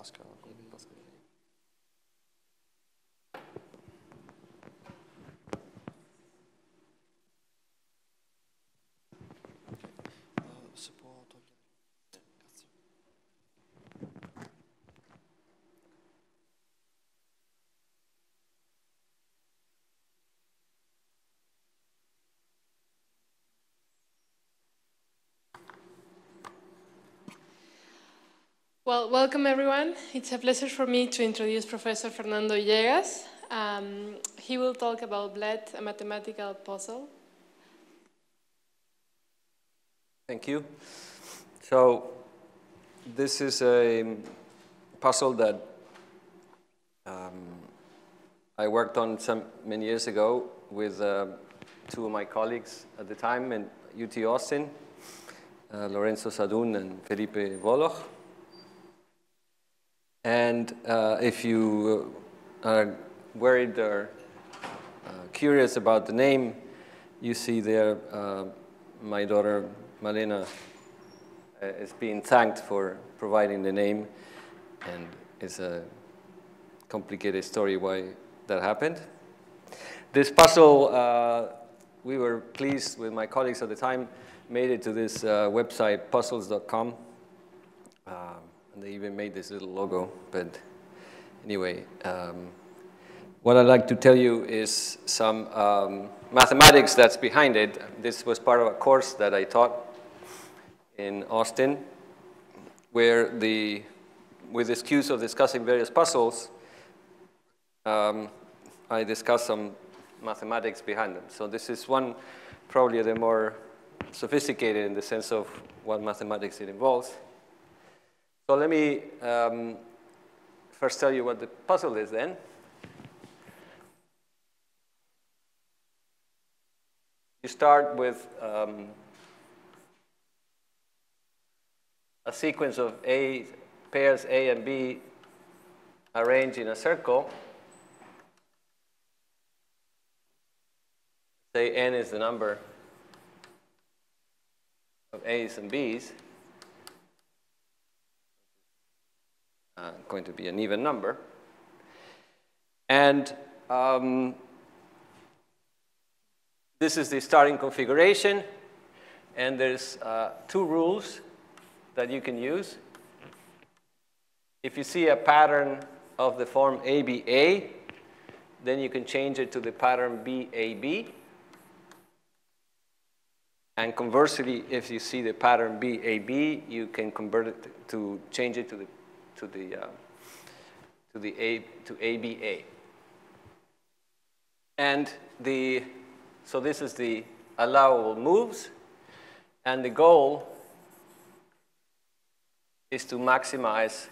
Pascal. Pascal. Well, welcome everyone. It's a pleasure for me to introduce Professor Fernando Villegas. Um, he will talk about Blet, a mathematical puzzle. Thank you. So this is a puzzle that um, I worked on some many years ago with uh, two of my colleagues at the time in UT Austin, uh, Lorenzo Sadun and Felipe Voloch. And uh, if you are worried or uh, curious about the name, you see there uh, my daughter Malena uh, is being thanked for providing the name, and it's a complicated story why that happened. This puzzle, uh, we were pleased with my colleagues at the time, made it to this uh, website, puzzles.com. Um, they even made this little logo. But anyway, um, what I'd like to tell you is some um, mathematics that's behind it. This was part of a course that I taught in Austin, where the, with the excuse of discussing various puzzles, um, I discussed some mathematics behind them. So this is one, probably the more sophisticated in the sense of what mathematics it involves. So let me um, first tell you what the puzzle is then. You start with um, a sequence of A, pairs A and B arranged in a circle. Say n is the number of A's and B's. Uh, going to be an even number. And um, this is the starting configuration. And there's uh, two rules that you can use. If you see a pattern of the form ABA, then you can change it to the pattern BAB. And conversely, if you see the pattern BAB, you can convert it to change it to the to the uh, to the A to ABA. And the so this is the allowable moves, and the goal is to maximize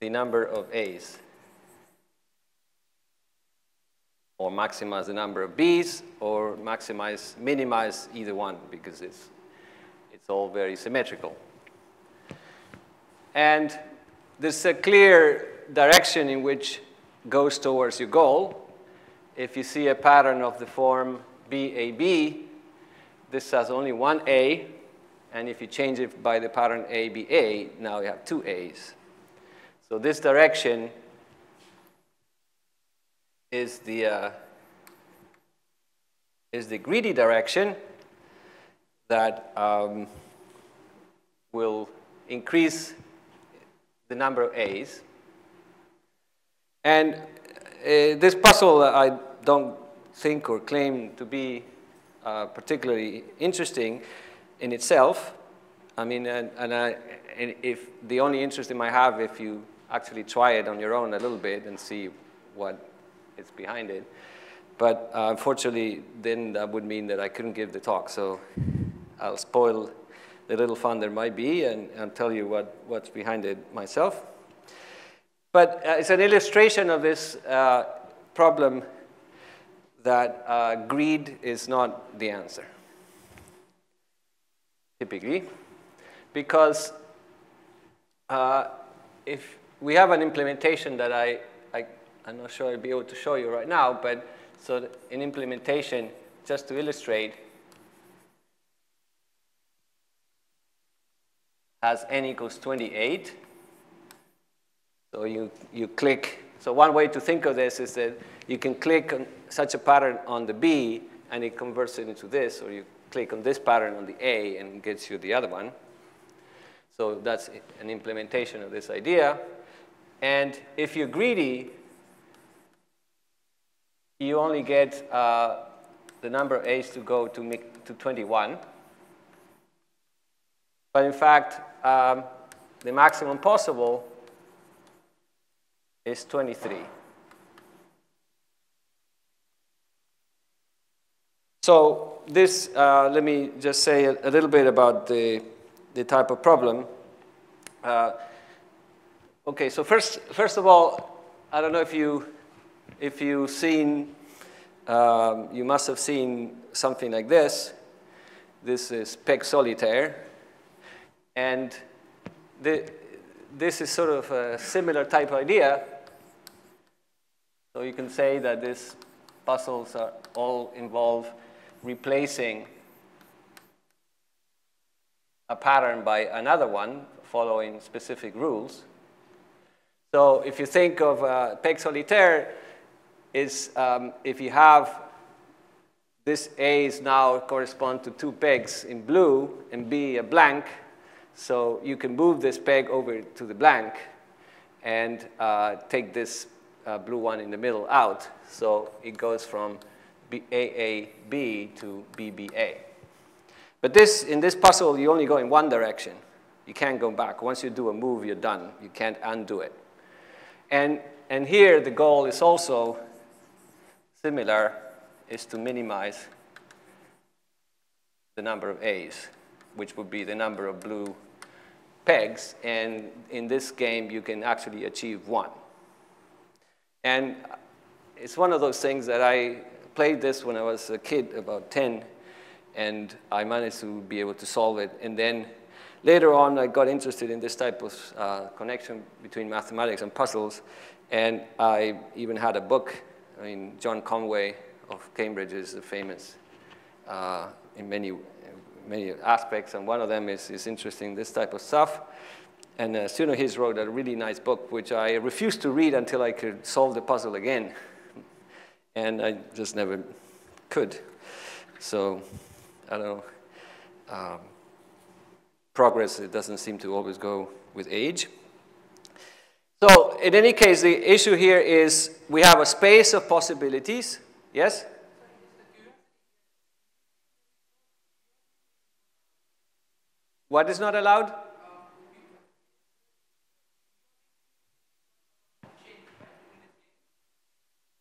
the number of A's or maximize the number of B's or maximize, minimize either one because it's, it's all very symmetrical. And there's a clear direction in which goes towards your goal. If you see a pattern of the form BAB, this has only one A, and if you change it by the pattern ABA, now you have two A's. So this direction is the, uh, is the greedy direction that um, will increase the number of A's. And uh, this puzzle I don't think or claim to be uh, particularly interesting in itself. I mean, and, and, I, and if the only interest it might have if you actually try it on your own a little bit and see what is behind it. But uh, unfortunately, then that would mean that I couldn't give the talk. So I'll spoil the little fun there might be and, and tell you what, what's behind it myself. But uh, it's an illustration of this uh, problem that uh, greed is not the answer, typically, because uh, if we have an implementation that I, I, I'm not sure I'll be able to show you right now, but so in implementation, just to illustrate, has n equals 28. So you, you click. So one way to think of this is that you can click on such a pattern on the B, and it converts it into this, or you click on this pattern on the A, and gets you the other one. So that's an implementation of this idea. And if you're greedy, you only get uh, the number of A's to go to, to 21. But in fact, um, the maximum possible is 23. So this, uh, let me just say a, a, little bit about the, the type of problem. Uh, okay, so first, first of all, I don't know if you if you've seen, um, you must have seen something like this. This is peg solitaire. And the, this is sort of a similar type idea. So you can say that these puzzles are all involve replacing a pattern by another one following specific rules. So if you think of uh, peg solitaire, is um, if you have this A's now correspond to two pegs in blue and B a blank, so you can move this peg over to the blank and uh, take this uh, blue one in the middle out. So it goes from B AAB to BBA. But this, in this puzzle, you only go in one direction. You can't go back. Once you do a move, you're done. You can't undo it. And, and here, the goal is also similar is to minimize the number of A's, which would be the number of blue pegs. And in this game, you can actually achieve one. And it's one of those things that I played this when I was a kid, about 10, and I managed to be able to solve it. And then later on, I got interested in this type of uh, connection between mathematics and puzzles, and I even had a book I mean, John Conway of Cambridge is famous uh, in many, many aspects, and one of them is, is interesting, this type of stuff. And uh, Suno His wrote a really nice book, which I refused to read until I could solve the puzzle again. And I just never could. So, I don't know. Um, progress, it doesn't seem to always go with age. So in any case, the issue here is we have a space of possibilities. Yes? What is not allowed?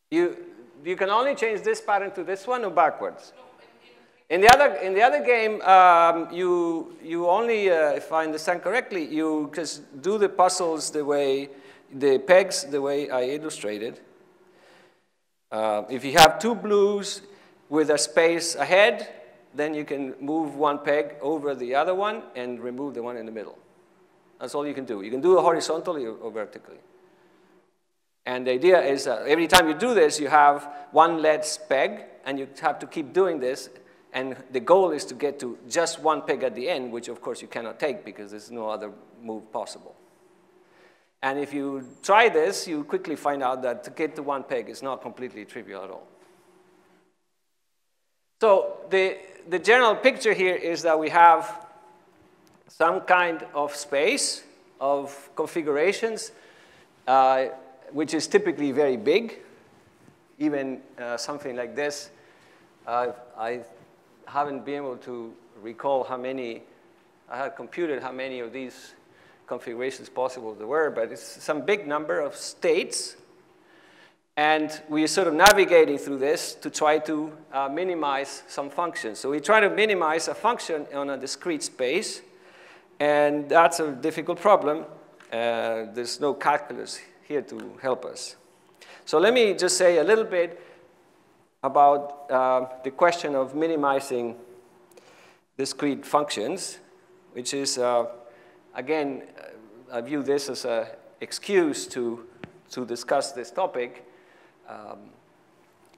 You, you can only change this pattern to this one or backwards? In the other, in the other game, um, you, you only, uh, if I understand correctly, you just do the puzzles the way the pegs the way I illustrated. Uh, if you have two blues with a space ahead, then you can move one peg over the other one and remove the one in the middle. That's all you can do. You can do it horizontally or, vertically. And the idea is that every time you do this, you have one less peg, and you have to keep doing this. And the goal is to get to just one peg at the end, which of course you cannot take because there's no other move possible. And if you try this, you quickly find out that to get to one peg is not completely trivial at all. So the, the general picture here is that we have some kind of space of configurations, uh, which is typically very big. Even uh, something like this, uh, I haven't been able to recall how many, I had computed how many of these configurations possible there were, but it's some big number of states. And we're sort of navigating through this to try to uh, minimize some functions. So we try to minimize a function on a discrete space, and that's a difficult problem. Uh, there's no calculus here to help us. So let me just say a little bit about uh, the question of minimizing discrete functions, which is uh, again, I view this as an excuse to, to discuss this topic. Um,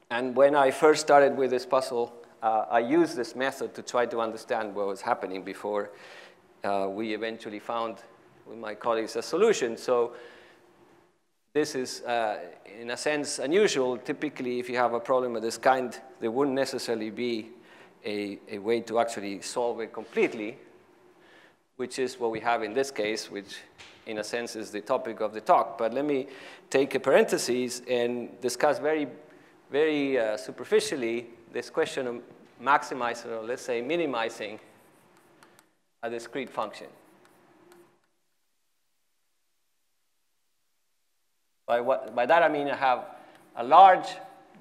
and when I first started with this puzzle, uh, I used this method to try to understand what was happening before uh, we eventually found with my colleagues a solution. So this is, uh, in a sense, unusual. Typically, if you have a problem of this kind, there wouldn't necessarily be a, a way to actually solve it completely, which is what we have in this case, which in a sense is the topic of the talk. But let me take a parenthesis and discuss very, very uh, superficially this question of maximizing, or let's say minimizing, a discrete function. By, what, by that I mean I have a large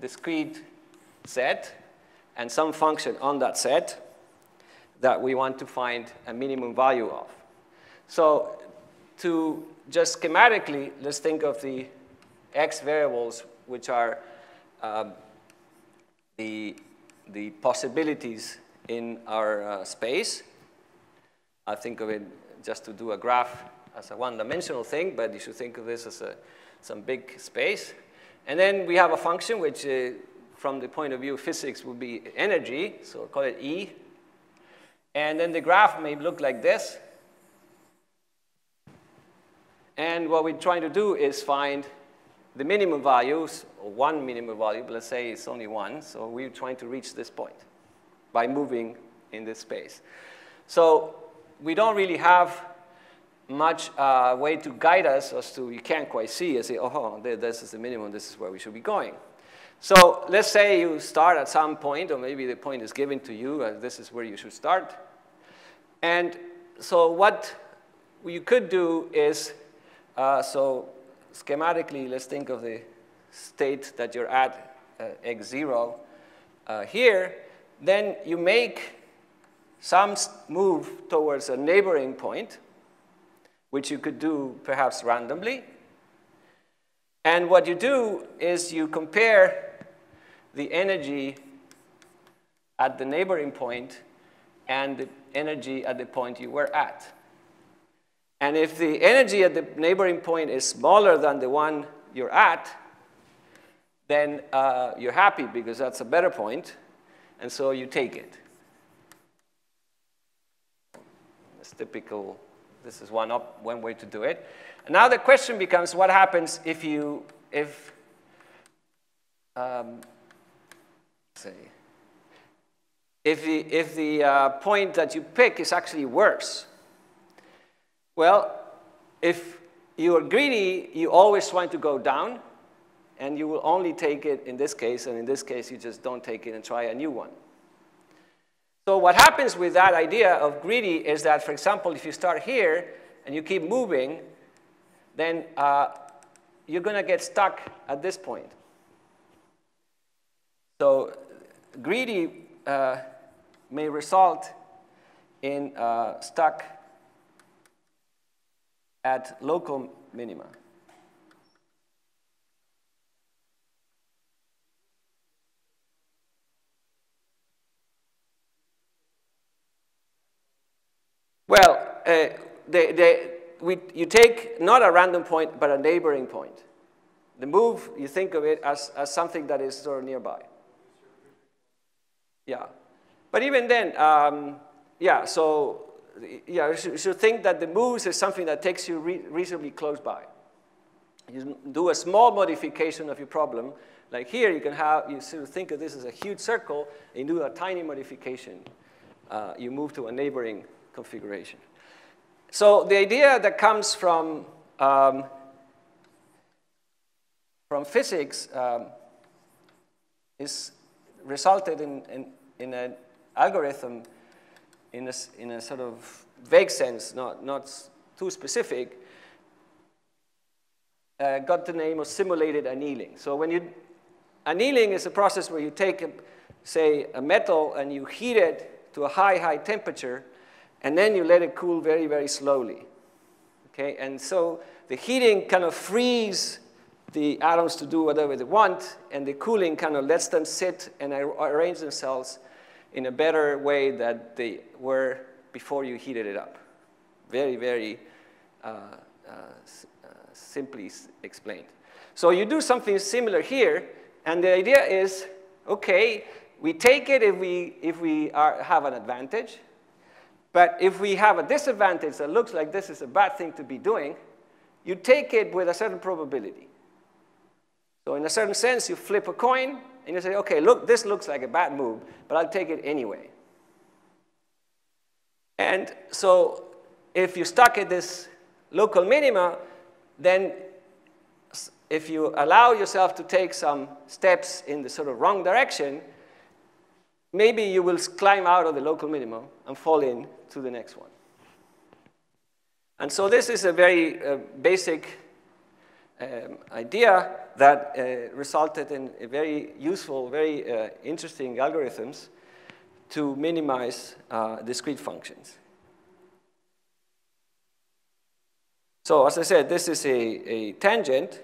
discrete set and some function on that set that we want to find a minimum value of. So to just schematically, let's think of the x variables, which are um, the, the possibilities in our uh, space. I think of it just to do a graph as a one-dimensional thing, but you should think of this as a, some big space. And then we have a function which, uh, from the point of view of physics, would be energy, so call it E. And then the graph may look like this. And what we're trying to do is find the minimum values, or one minimum value, but let's say it's only one, so we're trying to reach this point by moving in this space. So we don't really have much uh, way to guide us as to, you can't quite see and say, oh, this is the minimum, this is where we should be going. So let's say you start at some point, or maybe the point is given to you, and this is where you should start. And so what you could do is uh, so schematically, let's think of the state that you're at, uh, x0 uh, here. Then you make some move towards a neighboring point, which you could do perhaps randomly. And what you do is you compare the energy at the neighboring point and the energy at the point you were at. And if the energy at the neighboring point is smaller than the one you're at, then uh, you're happy because that's a better point, and so you take it. It's typical. This is one, up, one way to do it. And now the question becomes, what happens if you, if, um, say, if the, if the uh, point that you pick is actually worse? Well, if you are greedy, you always want to go down, and you will only take it in this case, and in this case, you just don't take it and try a new one. So what happens with that idea of greedy is that, for example, if you start here and you keep moving, then uh, you're going to get stuck at this point. So greedy uh, may result in uh, stuck at local minima. Well, uh, they, they, we, you take not a random point, but a neighboring point. The move, you think of it as, as something that is sort of nearby. Yeah. But even then, um, yeah, so yeah, you should, should, think that the moves is something that takes you re reasonably close by. You do a small modification of your problem. Like here, you can have, you sort of think of this as a huge circle, and you do a tiny modification. Uh, you move to a neighboring configuration. So the idea that comes from, um, from physics um, is resulted in, in, in an algorithm in a, in a sort of vague sense, not, not too specific, uh, got the name of simulated annealing. So when you, annealing is a process where you take, a, say, a metal and you heat it to a high, high temperature, and then you let it cool very, very slowly. Okay, and so the heating kind of frees the atoms to do whatever they want, and the cooling kind of lets them sit and arrange themselves in a better way than they were before you heated it up. Very, very uh, uh, uh, simply explained. So you do something similar here, and the idea is, okay, we take it if we, if we are, have an advantage, But if we have a disadvantage that looks like this is a bad thing to be doing, you take it with a certain probability. So in a certain sense, you flip a coin and you say, okay, look, this looks like a bad move, but I'll take it anyway. And so if you're stuck at this local minima, then if you allow yourself to take some steps in the sort of wrong direction, maybe you will climb out of the local minimum and fall in to the next one. And so this is a very uh, basic um, idea that uh, resulted in very useful, very uh, interesting algorithms to minimize uh, discrete functions. So as I said, this is a, a tangent.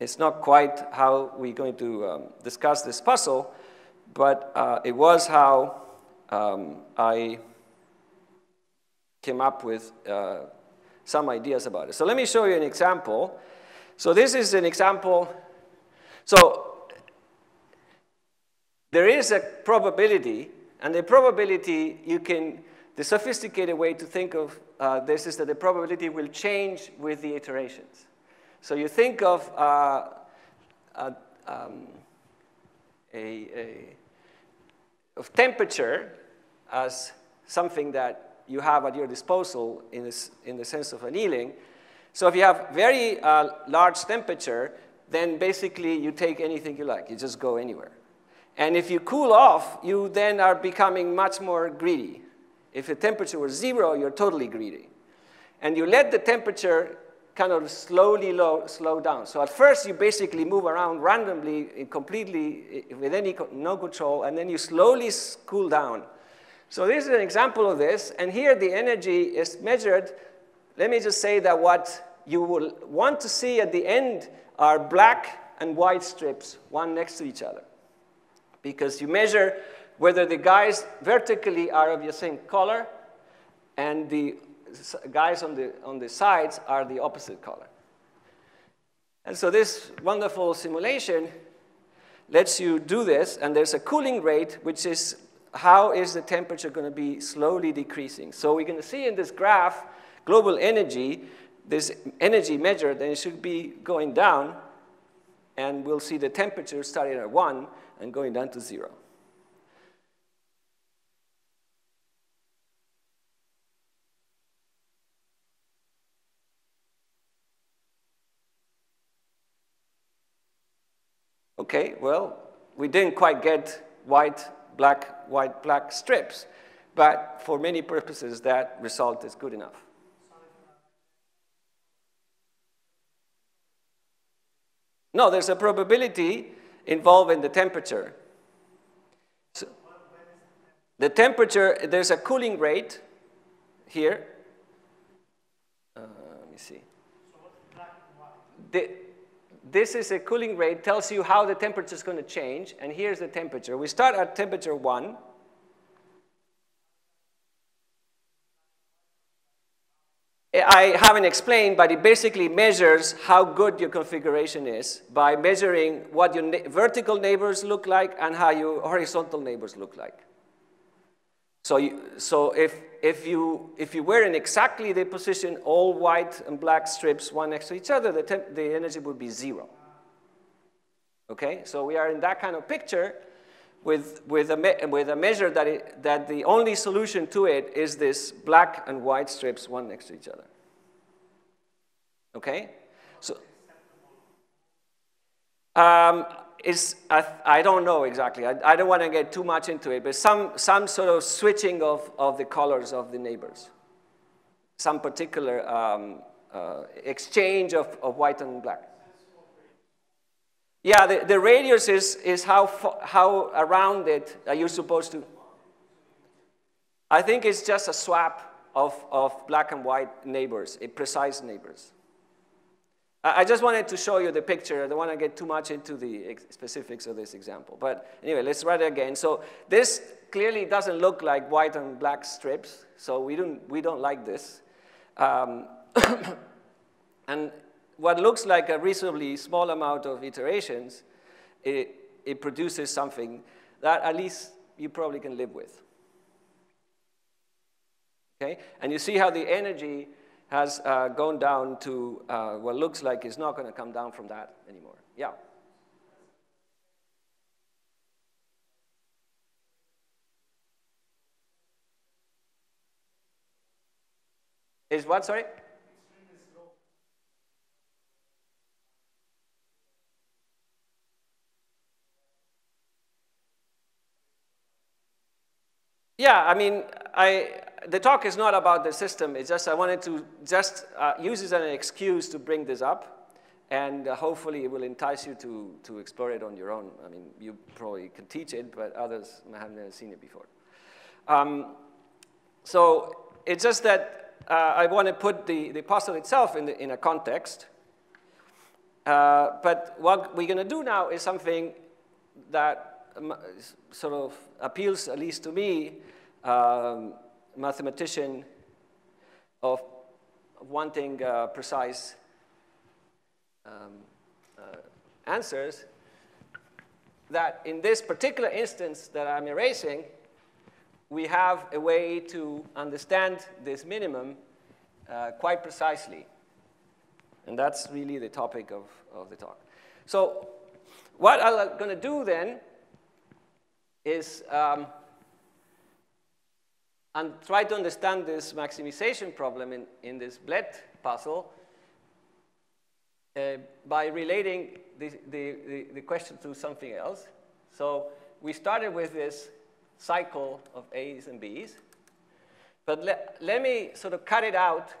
It's not quite how we're going to um, discuss this puzzle, but uh, it was how um, I came up with uh, some ideas about it. So let me show you an example. So this is an example. So there is a probability, and the probability you can, the sophisticated way to think of uh, this is that the probability will change with the iterations. So you think of uh, a, um, a, a, of temperature as something that you have at your disposal in, this, in the sense of annealing. So if you have very uh, large temperature, then basically you take anything you like. You just go anywhere. And if you cool off, you then are becoming much more greedy. If the temperature was zero, you're totally greedy. And you let the temperature kind of slowly low, slow down. So at first, you basically move around randomly, completely, with any no control, and then you slowly cool down. So this is an example of this, and here the energy is measured. Let me just say that what you will want to see at the end are black and white strips, one next to each other. Because you measure whether the guys vertically are of the same color and the guys on the, on the sides are the opposite color. And so this wonderful simulation lets you do this, and there's a cooling rate, which is how is the temperature going to be slowly decreasing? So we're going to see in this graph global energy, this energy measured, and it should be going down. And we'll see the temperature starting at 1 and going down to 0. Okay, well, we didn't quite get white black, white, black strips. But for many purposes, that result is good enough. No, there's a probability involved in the temperature. So the temperature, there's a cooling rate here. Uh, let me see. The, this is a cooling rate, tells you how the temperature is going to change, and here's the temperature. We start at temperature 1. I haven't explained, but it basically measures how good your configuration is by measuring what your vertical neighbors look like and how your horizontal neighbors look like. So, you, so if, if, you, if you were in exactly the position, all white and black strips, one next to each other, the, temp, the energy would be zero. Okay, so we are in that kind of picture with, with, a, with a measure that, it, that the only solution to it is this black and white strips, one next to each other. Okay, so um, is, I, I, don't know exactly. I, I don't want to get too much into it, but some, some sort of switching of, of the colors of the neighbors. Some particular um, uh, exchange of, of white and black. Yeah, the, the radius is, is how, how around it are you supposed to. I think it's just a swap of, of black and white neighbors, precise neighbors. I just wanted to show you the picture. I don't want to get too much into the specifics of this example. But anyway, let's write it again. So this clearly doesn't look like white and black strips. So we don't, we don't like this. Um, and what looks like a reasonably small amount of iterations, it, it produces something that at least you probably can live with. Okay? And you see how the energy has uh, gone down to uh, what looks like it's not going to come down from that anymore. Yeah. Is what, sorry? Yeah, I mean, I, the talk is not about the system. It's just I wanted to just uh, use it as an excuse to bring this up. And uh, hopefully it will entice you to, to explore it on your own. I mean, you probably can teach it, but others may have never seen it before. Um, so it's just that uh, I want to put the, the puzzle itself in, the, in a context. Uh, but what we're going to do now is something that um, sort of appeals, at least to me, um, mathematician of wanting uh, precise um, uh, answers, that in this particular instance that I'm erasing, we have a way to understand this minimum uh, quite precisely. And that's really the topic of, of the talk. So what I'm going to do then is um, and try to understand this maximization problem in, in this Blet puzzle uh, by relating the, the, the, the question to something else. So we started with this cycle of A's and B's. But le let me sort of cut it out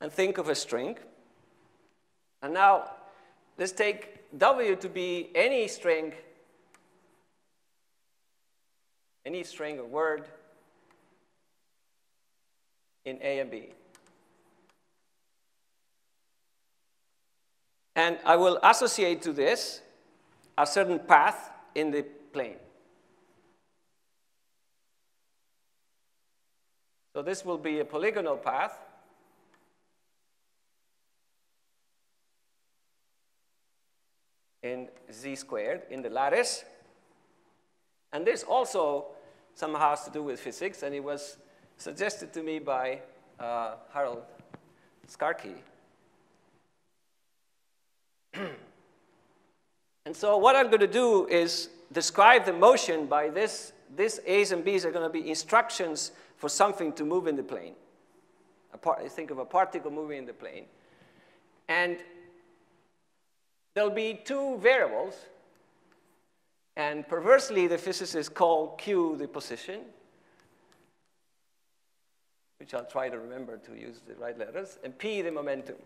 and think of a string. And now let's take W to be any string, any string or word in A and B. And I will associate to this a certain path in the plane. So this will be a polygonal path. In z squared in the lattice. And this also somehow has to do with physics, and it was suggested to me by uh, Harald Skarke. and so what I'm going to do is describe the motion by this. These A's and B's are going to be instructions for something to move in the plane. A think of a particle moving in the plane. And there'll be two variables. And perversely, the physicists call Q the position, which I'll try to remember to use the right letters, and P the momentum.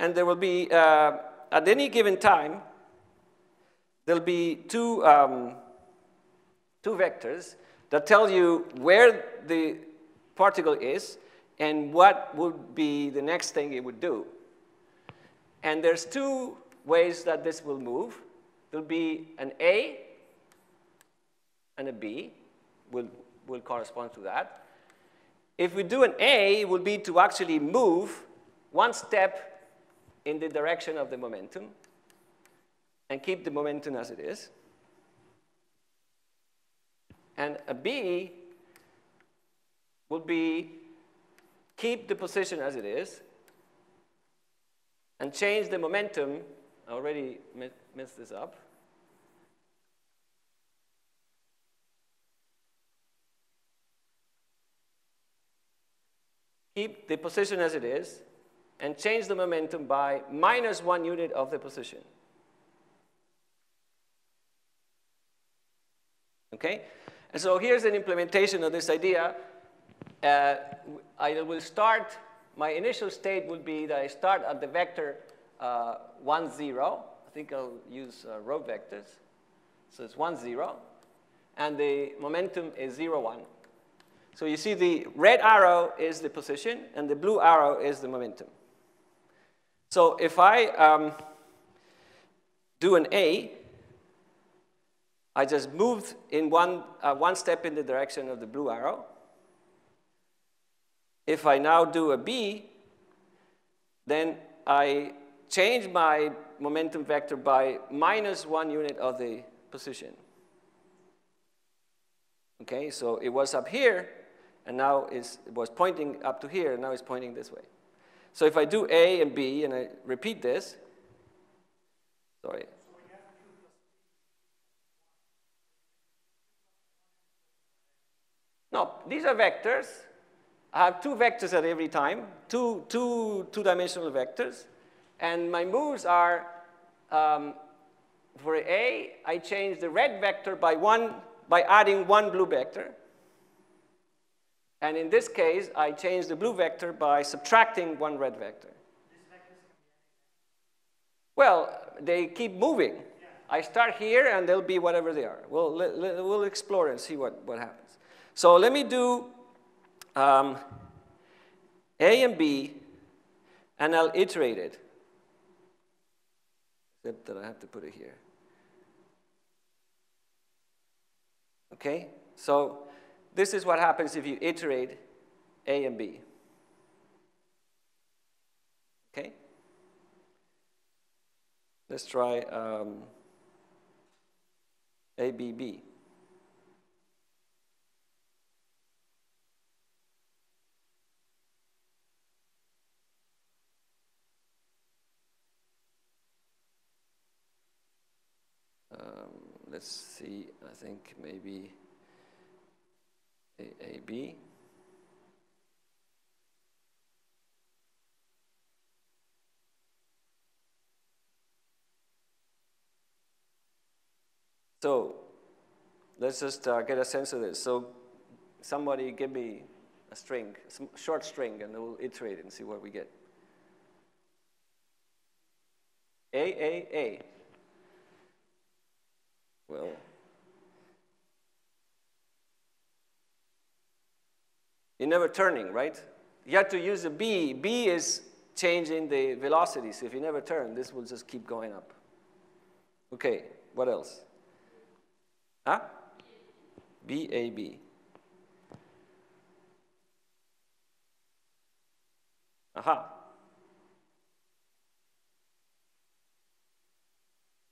And there will be, uh, at any given time, there'll be two, um, two vectors that tell you where the particle is and what would be the next thing it would do. And there's two ways that this will move. There'll be an A and a B will, will correspond to that. If we do an A, it will be to actually move one step in the direction of the momentum and keep the momentum as it is. And a B will be keep the position as it is, and change the momentum. I already messed this up. Keep the position as it is, and change the momentum by minus one unit of the position. Okay? And so here's an implementation of this idea uh, I will start, my initial state would be that I start at the vector uh, 1, 0. I think I'll use uh, row vectors. So it's 1, 0. And the momentum is 0, 1. So you see the red arrow is the position, and the blue arrow is the momentum. So if I um, do an A, I just move in one, uh, one step in the direction of the blue arrow. If I now do a B, then I change my momentum vector by minus one unit of the position. Okay, so it was up here, and now it was pointing up to here, and now it's pointing this way. So if I do A and B, and I repeat this, sorry. No, these are vectors. I have two vectors at every time, two, two, two-dimensional vectors. And my moves are, um, for A, I change the red vector by, one, by adding one blue vector. And in this case, I change the blue vector by subtracting one red vector. Well, they keep moving. I start here, and they'll be whatever they are. We'll, we'll explore and see what, what happens. So let me do um, A and B, and I'll iterate it. Except that I have to put it here. Okay? So this is what happens if you iterate A and B. Okay? Let's try um, ABB. Um, let's see, I think maybe AAB. So let's just uh, get a sense of this. So somebody give me a string, a short string, and we'll iterate and see what we get. A, A, A. Well, you're never turning, right? You have to use a B. B is changing the velocity. So if you never turn, this will just keep going up. Okay, what else? Huh? B, A, B. Aha.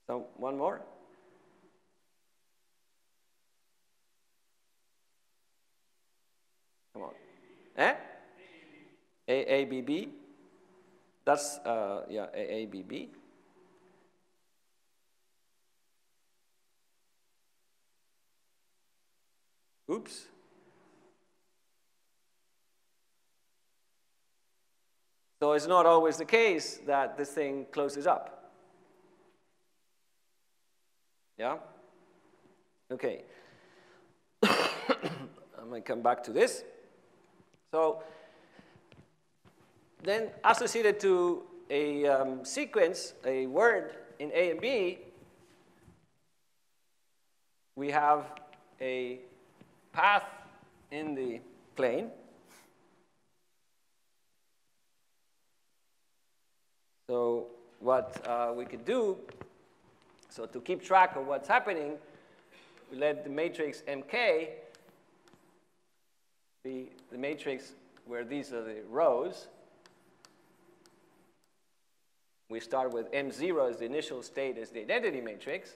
So one more. Come on. Eh? AABB. That's, uh, yeah, AABB. Oops. So it's not always the case that this thing closes up. Yeah? Okay. I might come back to this. So then associated to a um, sequence, a word in A and B, we have a path in the plane. So what uh, we could do, so to keep track of what's happening, we let the matrix MK be the matrix where these are the rows. We start with M0 as the initial state as the identity matrix.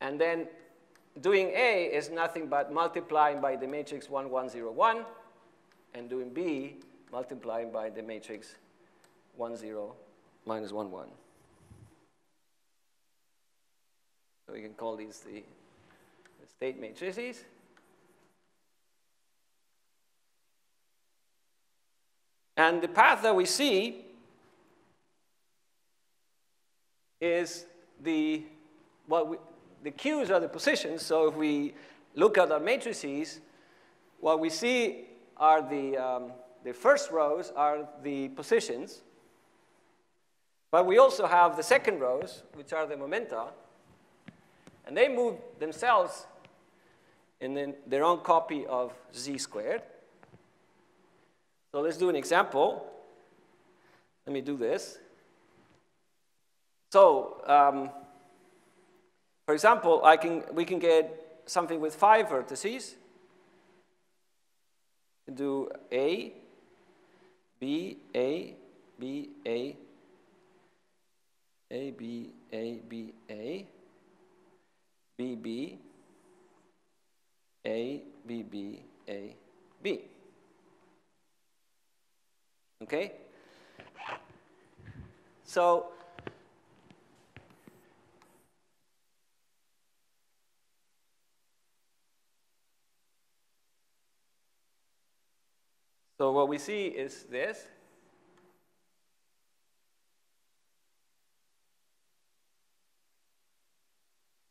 And then doing A is nothing but multiplying by the matrix 1, 1, 0, 1, and doing B multiplying by the matrix 1, 0, minus 1, 1. So we can call these the, the state matrices. And the path that we see is the, well, we, the Q's are the positions. So if we look at our matrices, what we see are the, um, the first rows are the positions. But we also have the second rows, which are the momenta. And they move themselves in their own copy of z squared. So let's do an example. Let me do this. So, um, for example, I can, we can get something with five vertices. Do A, B, A, B, A, A, B, A, B, A, B, B, A, B, B, A, B. Okay? So, so what we see is this.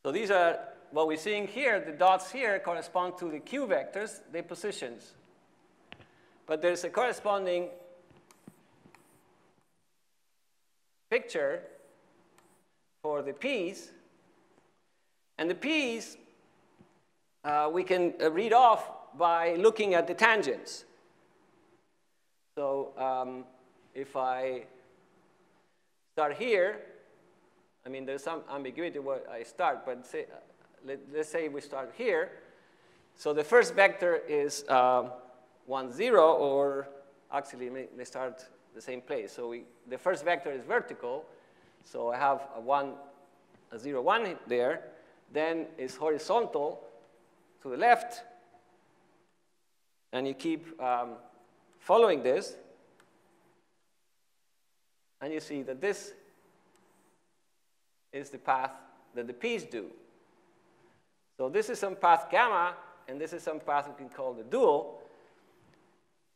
So these are what we're seeing here, the dots here correspond to the q vectors, the positions. But there's a corresponding picture for the p's. And the p's uh, we can uh, read off by looking at the tangents. So um, if I start here, I mean, there's some ambiguity where I start, but say, uh, let, us say we start here. So the first vector is uh, 1, 0, or actually may, may start the same place. So we, the first vector is vertical, so I have a 1, a 0, 1 there. Then it's horizontal to the left, and you keep um, following this, and you see that this is the path that the p's do. So this is some path gamma, and this is some path we can call the dual.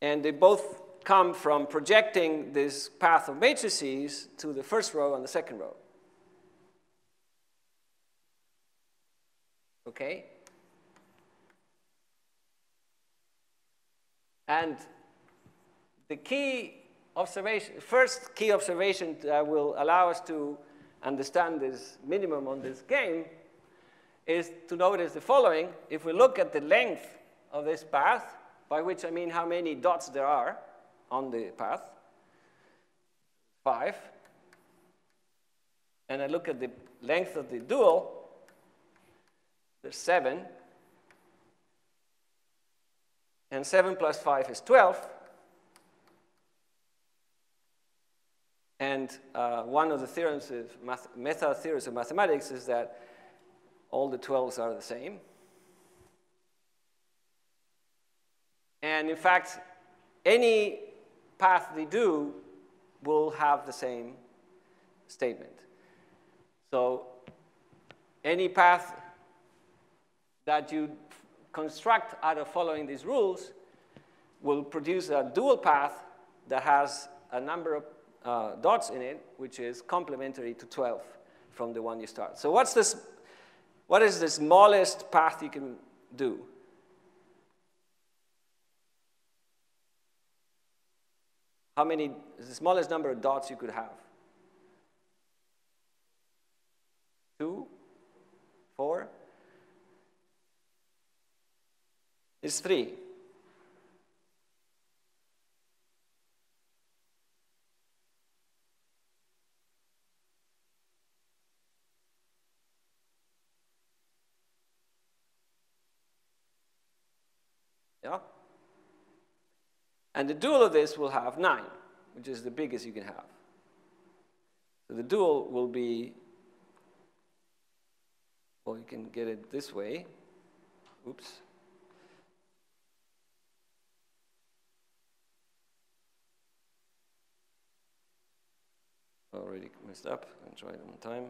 And they both come from projecting this path of matrices to the first row and the second row. Okay? And the key observation, first key observation that will allow us to understand this minimum on this game is to notice the following. If we look at the length of this path, by which I mean how many dots there are on the path, five, and I look at the length of the dual, there's seven, and 7 plus 5 is 12. And uh, one of the theorems of method theories of mathematics is that all the 12s are the same. And in fact, any path they do will have the same statement. So any path that you construct out of following these rules will produce a dual path that has a number of uh, dots in it, which is complementary to 12 from the one you start. So what's this, what is the smallest path you can do? How many the smallest number of dots you could have? Two? Four? is 3. Yeah? And the dual of this will have 9, which is the biggest you can have. So the dual will be, well, you can get it this way. Oops. already messed up and tried on time.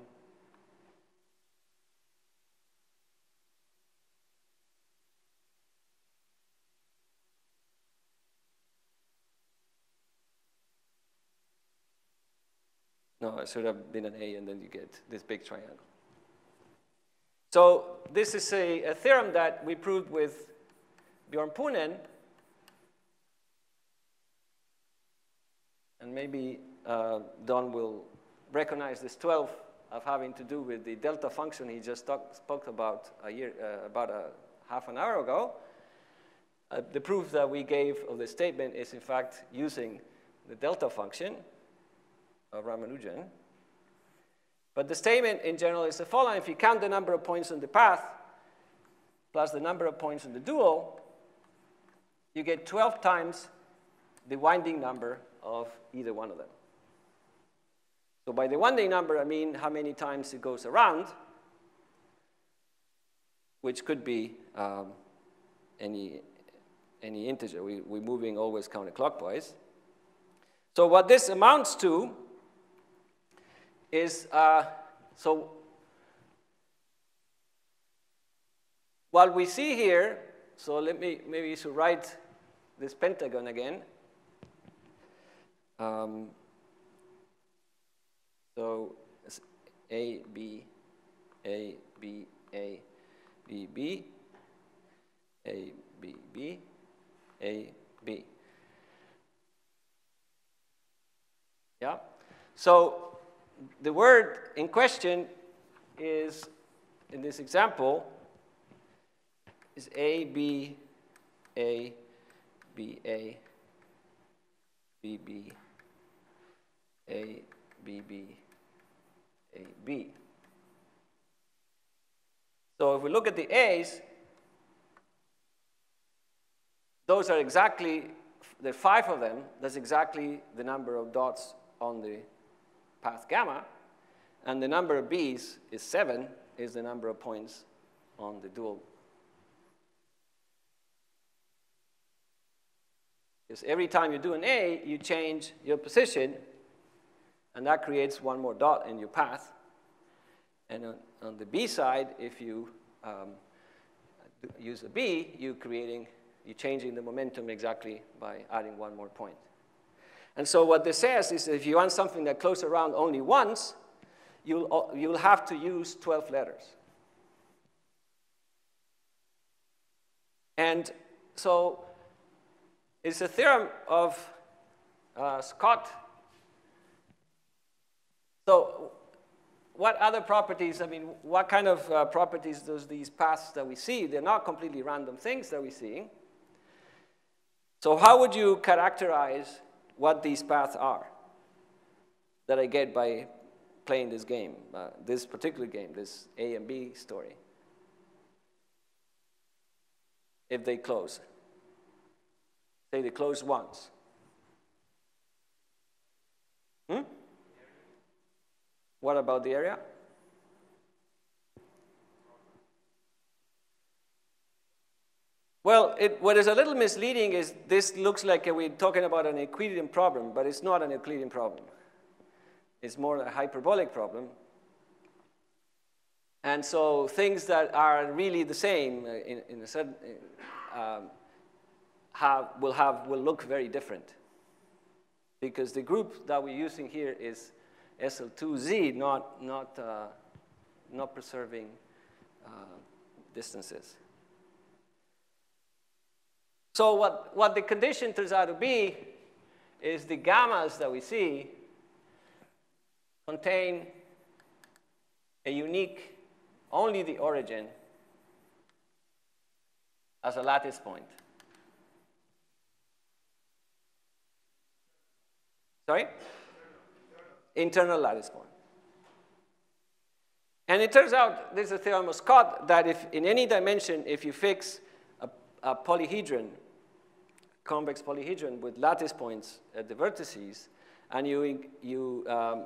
No, it should have been an A, and then you get this big triangle. So this is a, a theorem that we proved with Bjorn Poonen. And maybe uh, Don will recognize this 12 of having to do with the delta function he just talk, spoke about a year, uh, about a half an hour ago. Uh, the proof that we gave of the statement is in fact using the delta function of Ramanujan. But the statement in general is the following. If you count the number of points on the path plus the number of points in the dual, you get 12 times the winding number of either one of them. So by the winding number, I mean how many times it goes around, which could be um, any, any integer. We, we're moving always counterclockwise. So what this amounts to is, uh, so what we see here, so let me maybe to write this pentagon again. Um, so A, B, A, B, A, B, B, A, B, B, A, B. Yeah? So the word in question is, in this example, is A, B, A, B, A, B, B, A, B, B, A, B. So if we look at the A's, those are exactly, the five of them, that's exactly the number of dots on the path gamma. And the number of B's is seven, is the number of points on the dual Because every time you do an A, you change your position, and that creates one more dot in your path. And on, on the B side, if you um, use a B, you're creating, you're changing the momentum exactly by adding one more point. And so what this says is if you want something that closes around only once, you'll, you'll have to use 12 letters. And so it's a theorem of uh, Scott. So what other properties, I mean, what kind of uh, properties does these paths that we see? They're not completely random things that we're seeing. So how would you characterize what these paths are that I get by playing this game, uh, this particular game, this A and B story? If they close. Say they close once. Hmm? What about the area? Well, it, what is a little misleading is this looks like we're talking about an Euclidean problem, but it's not an Euclidean problem. It's more a hyperbolic problem. And so things that are really the same uh, in, in a certain, uh, um, have, will, have, will look very different. Because the group that we're using here is SL2Z, not, not, uh, not preserving uh, distances. So what, what the condition turns out to be is the gammas that we see contain a unique, only the origin as a lattice point. Sorry? Internal lattice point. And it turns out, there's a theorem of Scott, that if in any dimension, if you fix a, a polyhedron, convex polyhedron with lattice points at the vertices, and you, you um,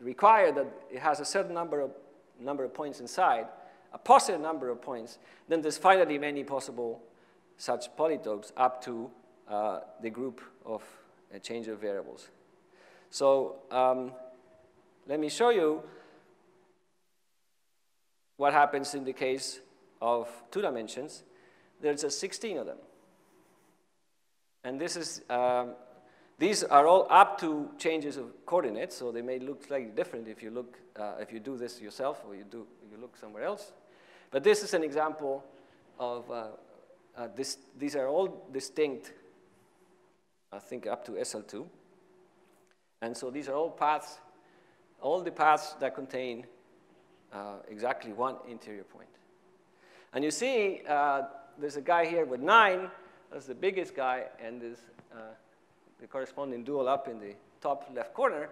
require that it has a certain number of, number of points inside, a positive number of points, then there's finally many possible such polytopes up to uh, the group of uh, change of variables. So um, let me show you what happens in the case of two dimensions. There's a 16 of them. And this is, um, these are all up to changes of coordinates, so they may look slightly different if you look, uh, if you do this yourself or you, do, you look somewhere else. But this is an example of, uh, uh, this, these are all distinct, I think up to SL2. And so these are all paths, all the paths that contain uh, exactly one interior point. And you see, uh, there's a guy here with nine, that's the biggest guy, and there's uh, the corresponding dual up in the top left corner,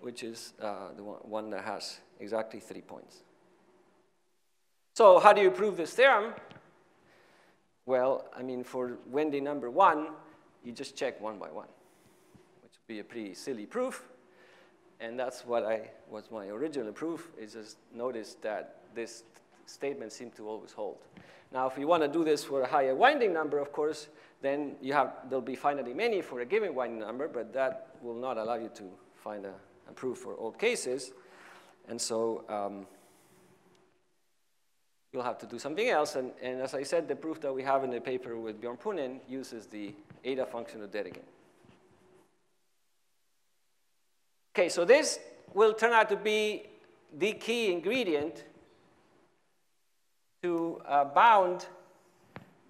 which is uh, the one that has exactly three points. So how do you prove this theorem? Well, I mean, for winding number one, you just check one by one. Which would be a pretty silly proof. And that's what I was my original proof, is just notice that this statement seem to always hold. Now, if you want to do this for a higher winding number, of course, then you have, there'll be finitely many for a given winding number, but that will not allow you to find a, a proof for all cases. And so um, you'll have to do something else. And, and, as I said, the proof that we have in the paper with Bjorn Poonen uses the eta function of Dedekind. Okay, so this will turn out to be the key ingredient to uh, bound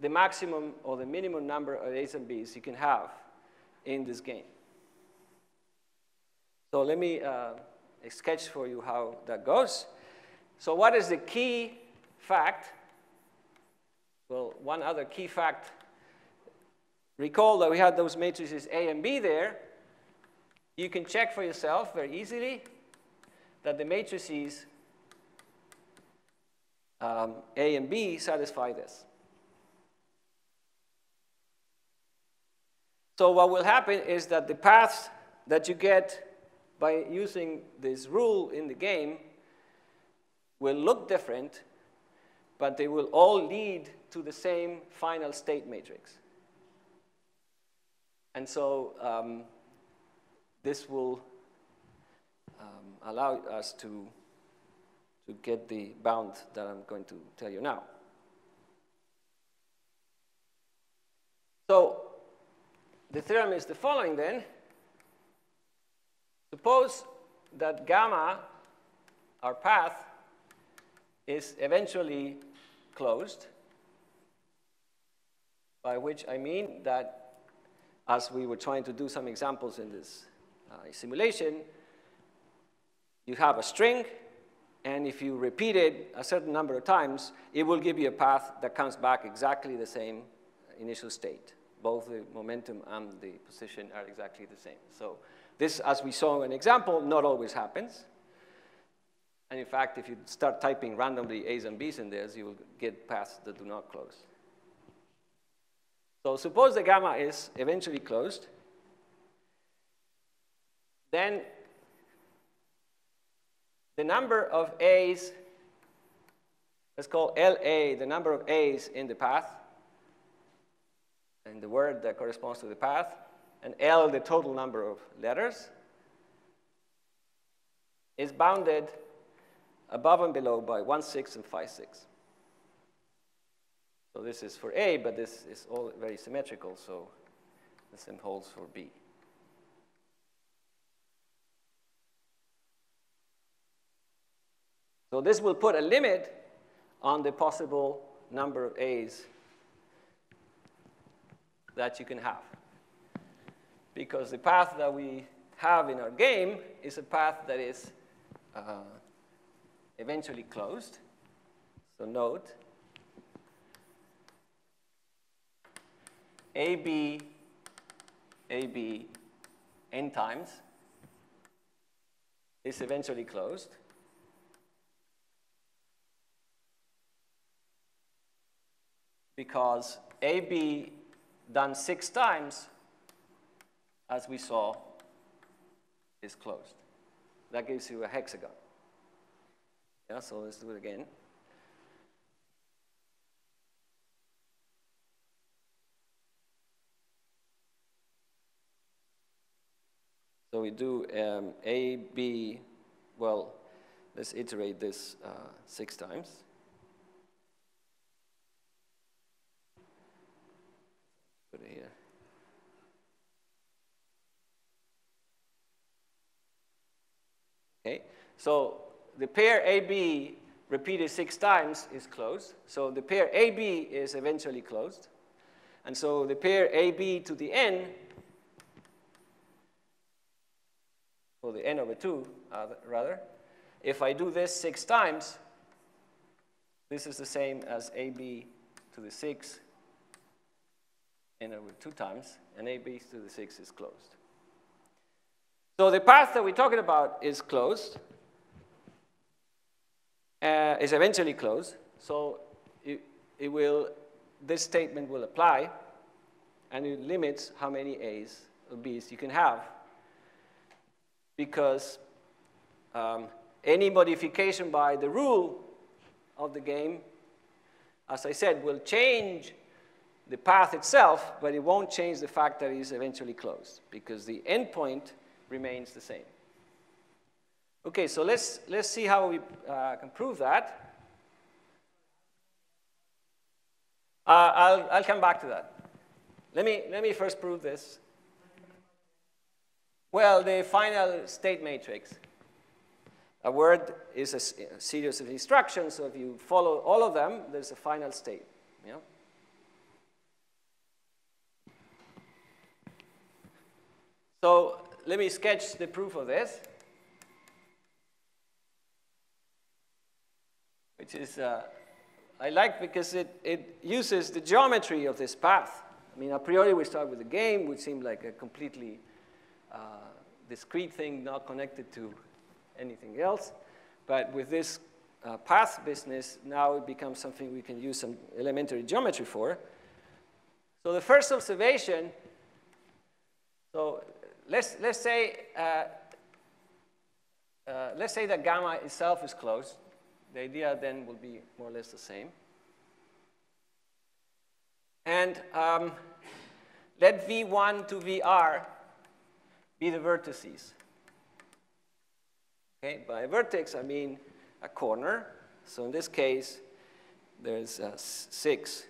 the maximum or the minimum number of A's and B's you can have in this game. So let me uh, sketch for you how that goes. So what is the key fact? Well, one other key fact. Recall that we had those matrices A and B there. You can check for yourself very easily that the matrices um, A and B satisfy this. So what will happen is that the paths that you get by using this rule in the game will look different, but they will all lead to the same final state matrix. And so um, this will um, allow us to, to get the bound that I'm going to tell you now. So the theorem is the following then. Suppose that gamma, our path, is eventually closed, by which I mean that as we were trying to do some examples in this uh, simulation, you have a string, and if you repeat it a certain number of times, it will give you a path that comes back exactly the same initial state. Both the momentum and the position are exactly the same. So this, as we saw in an example, not always happens. And in fact, if you start typing randomly A's and B's in there, you will get paths that do not close. So suppose the gamma is eventually closed. Then the number of A's, let's call LA the number of A's in the path, and the word that corresponds to the path, and L the total number of letters, is bounded above and below by 1, 6, and 5, 6. So this is for A, but this is all very symmetrical, so the same holds for B. So this will put a limit on the possible number of A's that you can have. Because the path that we have in our game is a path that is uh, eventually closed. So note, AB, AB, n times is eventually closed. Because AB done six times, as we saw, is closed. That gives you a hexagon. Yeah, so let's do it again. So we do um, A, B, well, let's iterate this uh, six times. Put it here. Okay, so the pair AB repeated six times is closed. So the pair AB is eventually closed. And so the pair AB to the n, or the n over 2, uh, rather, if I do this six times, this is the same as AB to the 6 n over 2 times, and AB to the 6 is closed. So the path that we're talking about is closed, uh, is eventually closed. So it, it will, this statement will apply, and it limits how many A's or B's you can have. Because um, any modification by the rule of the game, as I said, will change the path itself, but it won't change the fact that it is eventually closed. Because the endpoint remains the same. Okay, so let's, let's see how we uh, can prove that. Uh, I'll, I'll come back to that. Let me, let me first prove this. Well, the final state matrix. A word is a, series of instructions, so if you follow all of them, there's a final state. Yeah? So let me sketch the proof of this, which is, uh, I like because it, it uses the geometry of this path. I mean, a priori we start with the game, which seemed like a completely uh, discrete thing, not connected to anything else. But with this uh, path business, now it becomes something we can use some elementary geometry for. So the first observation, so let's, let's say, uh, uh, let's say that gamma itself is closed. The idea then will be more or less the same. And um, let V1 to VR be the vertices. Okay, by vertex, I mean a corner. So in this case, there's uh, six,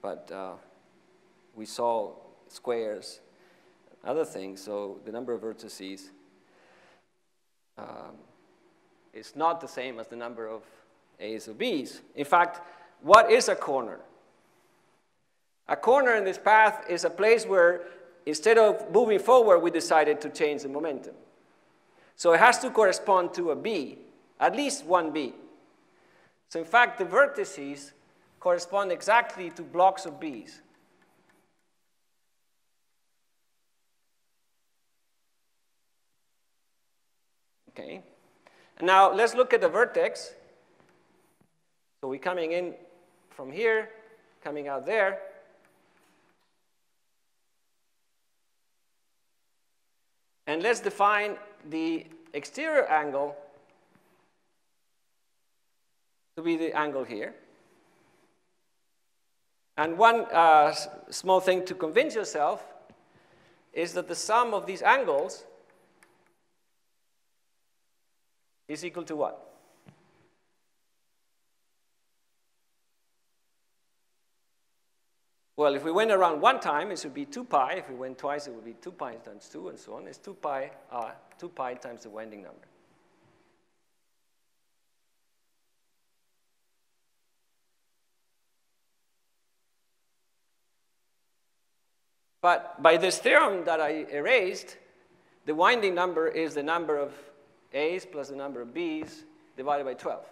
but uh, we saw squares, other things. So the number of vertices um, is not the same as the number of A's or B's. In fact, what is a corner? A corner in this path is a place where instead of moving forward, we decided to change the momentum. So it has to correspond to a B, at least one B. So in fact, the vertices correspond exactly to blocks of Bs. Okay. And now let's look at the vertex. So we're coming in from here, coming out there. And let's define the exterior angle to be the angle here. And one uh, small thing to convince yourself is that the sum of these angles is equal to what? Well, if we went around one time, it would be 2 pi. If we went twice, it would be 2 pi times 2, and so on. It's 2 pi, uh, 2 pi times the winding number. But by this theorem that I erased, the winding number is the number of A's plus the number of B's divided by 12.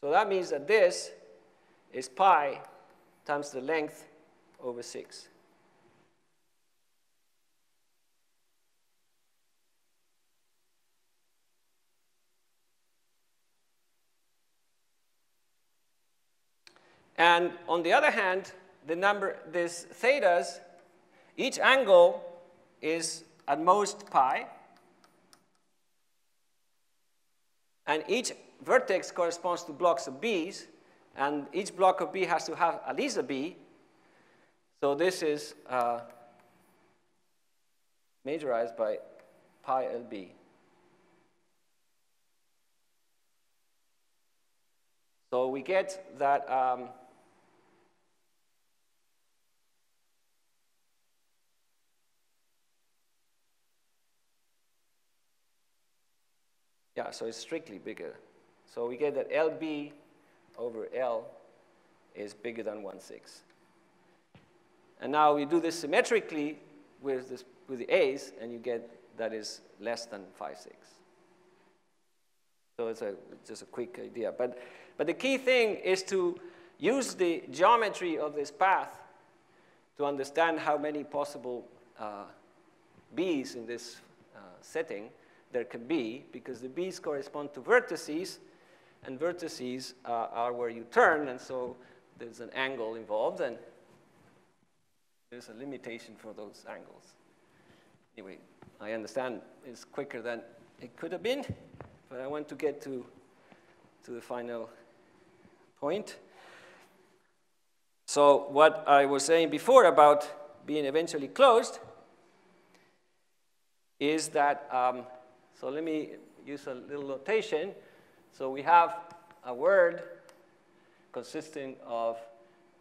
So that means that this is pi times the length over 6. And on the other hand, the number, this thetas, each angle is at most pi, and each vertex corresponds to blocks of b's, and each block of B has to have at least a B. So this is uh, majorized by pi LB. So we get that um, yeah, so it's strictly bigger. So we get that LB over L is bigger than 1 6. And now we do this symmetrically with, this, with the A's, and you get that is less than 5 6. So it's a, just a quick idea. But, but the key thing is to use the geometry of this path to understand how many possible uh, B's in this uh, setting there can be, because the B's correspond to vertices, and vertices uh, are where you turn, and so there's an angle involved, and there's a limitation for those angles. anyway, I understand it's quicker than it could have been, but I want to get to, to the final point. So what I was saying before about being eventually closed is that, um, so let me use a little notation. So we have a word consisting of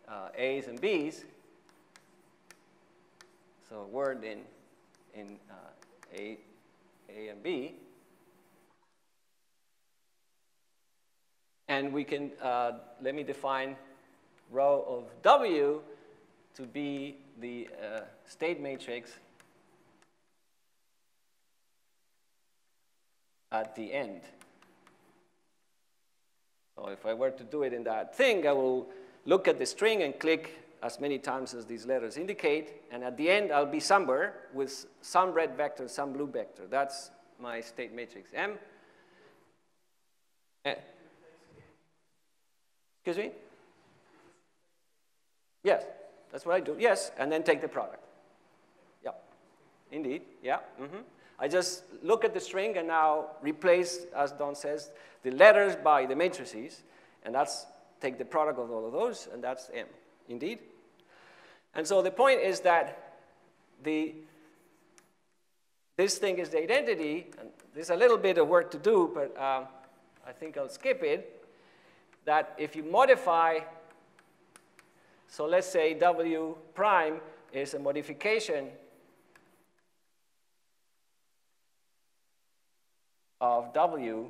uh, A's and B's. So a word in, in uh, A, A and B. And we can, uh, let me define rho of W to be the uh, state matrix at the end. So if I were to do it in that thing, I will look at the string and click as many times as these letters indicate, and at the end I'll be somewhere with some red vector, some blue vector. That's my state matrix M. Eh. Excuse me? Yes, that's what I do. Yes, and then take the product. Yeah, indeed, yeah. Mm -hmm. I just look at the string and now replace, as Don says, the letters by the matrices, and that's take the product of all of those, and that's M, indeed. And so the point is that the, this thing is the identity, and there's a little bit of work to do, but uh, I think I'll skip it, that if you modify, so let's say W prime is a modification of W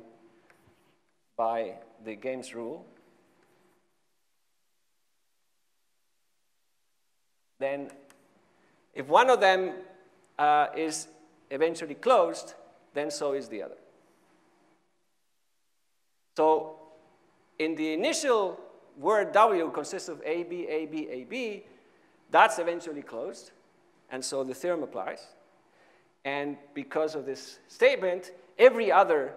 by the games rule, then if one of them uh, is eventually closed, then so is the other. So in the initial word W consists of A, B, A, B, A, B, that's eventually closed, and so the theorem applies. And because of this statement, every other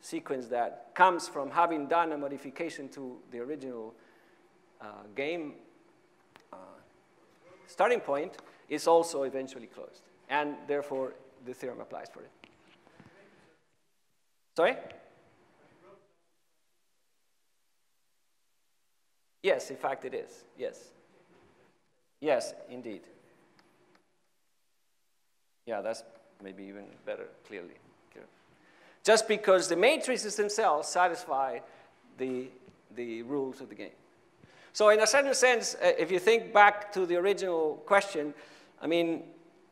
sequence that comes from having done a modification to the original uh, game uh, starting point is also eventually closed. And therefore, the theorem applies for it. Sorry? Yes, in fact it is. Yes. Yes, indeed. Yeah, that's maybe even better, clearly just because the matrices themselves satisfy the, the rules of the game. So in a certain sense, uh, if you think back to the original question, I mean,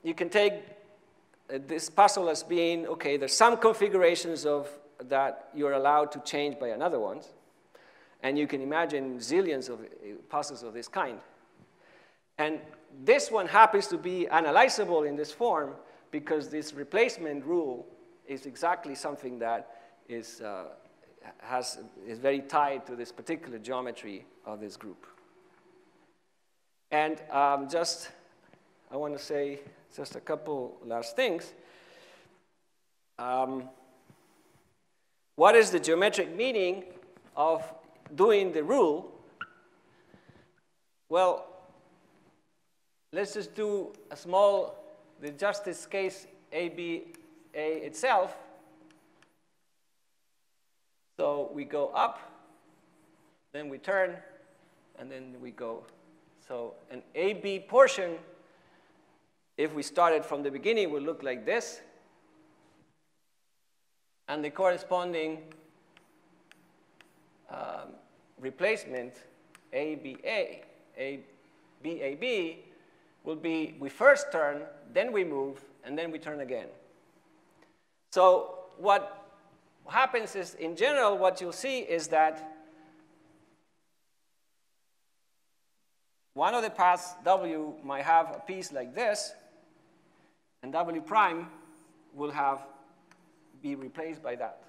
you can take uh, this puzzle as being, okay, there's some configurations of that you're allowed to change by another ones. And you can imagine zillions of uh, puzzles of this kind. And this one happens to be analyzable in this form because this replacement rule is exactly something that is, uh, has, is very tied to this particular geometry of this group. And um, just, I want to say just a couple last things. Um, what is the geometric meaning of doing the rule? Well, let's just do a small, the justice case AB a itself. So we go up, then we turn, and then we go. So an AB portion, if we started from the beginning, would look like this. And the corresponding um, replacement, ABA, ABAB, will be we first turn, then we move, and then we turn again. So what happens is, in general, what you'll see is that one of the paths W might have a piece like this, and W prime will have be replaced by that.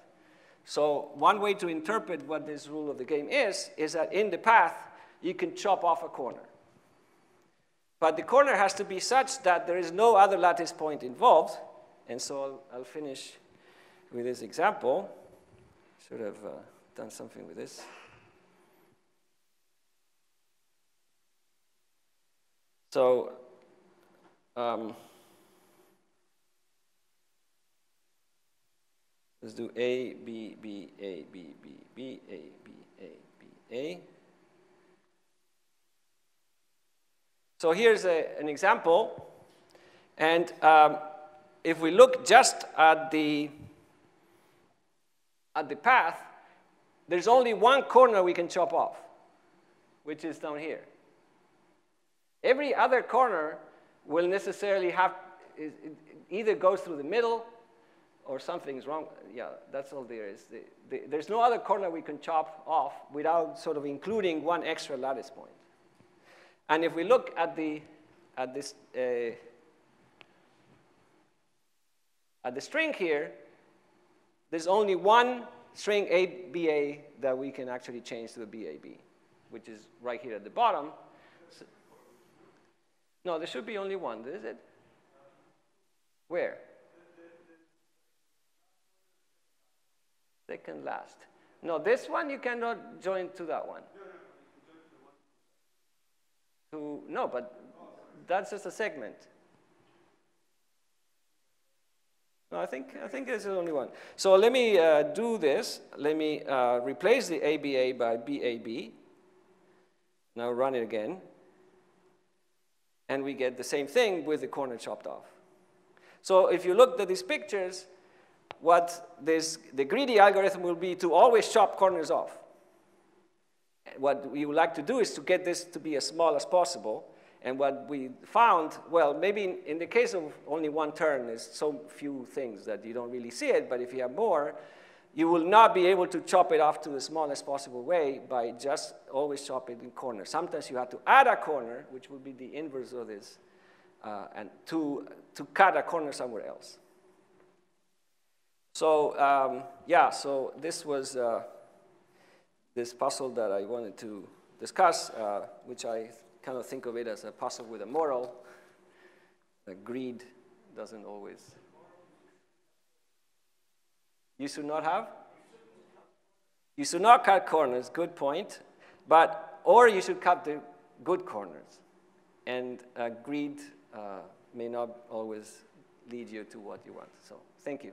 So one way to interpret what this rule of the game is, is that in the path, you can chop off a corner. But the corner has to be such that there is no other lattice point involved, and so I'll, I'll finish with this example. Should have uh, done something with this. So, um, let's do A, B, B, A, B, B, B, A, B, A, B, A. So here's a, an example. And um, if we look just at the, at the path, there's only one corner we can chop off, which is down here. Every other corner will necessarily have, it either goes through the middle or something's wrong. Yeah, that's all there is. The, the, there's no other corner we can chop off without sort of including one extra lattice point. And if we look at the, at this, uh, at the string here, there's only one string ABA that we can actually change to the BAB, which is right here at the bottom. So, no, there should be only one, is it? Where? Second last. No, this one you cannot join to that one. To, no, but that's just a segment. No, I think, I think there's only one. So let me uh, do this. Let me uh, replace the ABA by BAB. Now run it again. And we get the same thing with the corner chopped off. So if you look at these pictures, what this, the greedy algorithm will be to always chop corners off. What we would like to do is to get this to be as small as possible. And what we found, well, maybe in, in the case of only one turn, there's so few things that you don't really see it, but if you have more, you will not be able to chop it off to the smallest possible way by just always chopping in corners. Sometimes you have to add a corner, which would be the inverse of this, uh, and to, to cut a corner somewhere else. So um, yeah, so this was uh, this puzzle that I wanted to discuss, uh, which I kind of think of it as a puzzle with a moral. Greed doesn't always. You should not have? You should not cut corners, good point. But, or you should cut the good corners. And uh, greed uh, may not always lead you to what you want. So, thank you.